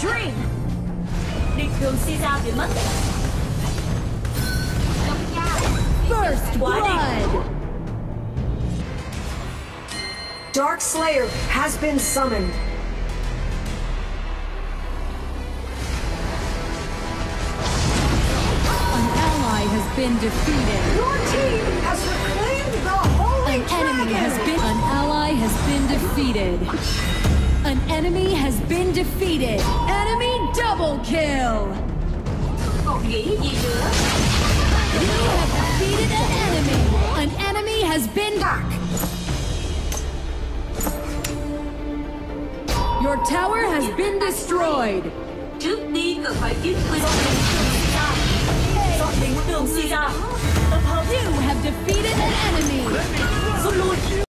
dream. Địch thường Caesar biến mất. First Quá blood. Dark Slayer has been summoned. An ally has been defeated. Your team has reclaimed the Holy An enemy has been an ally has been defeated. An enemy has been defeated. Enemy double kill. Còn nghĩ gì nữa? You have defeated an enemy. An enemy has been back. Your tower has been destroyed. Trước tiên cần phải giết Dọn đường Caesar. Dọn đường Caesar. Tập hợp You